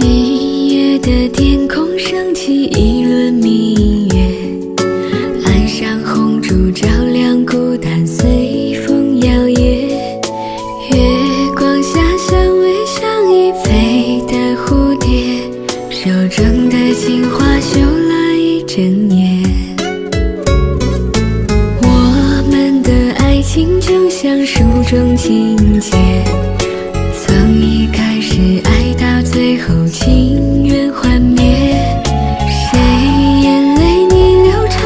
今夜的天空升起一轮明月岸上红烛照亮孤单随风摇曳月光下相偎相依飞的蝴蝶手中的情花绣了一整夜。我们的爱情就像书中情节宁愿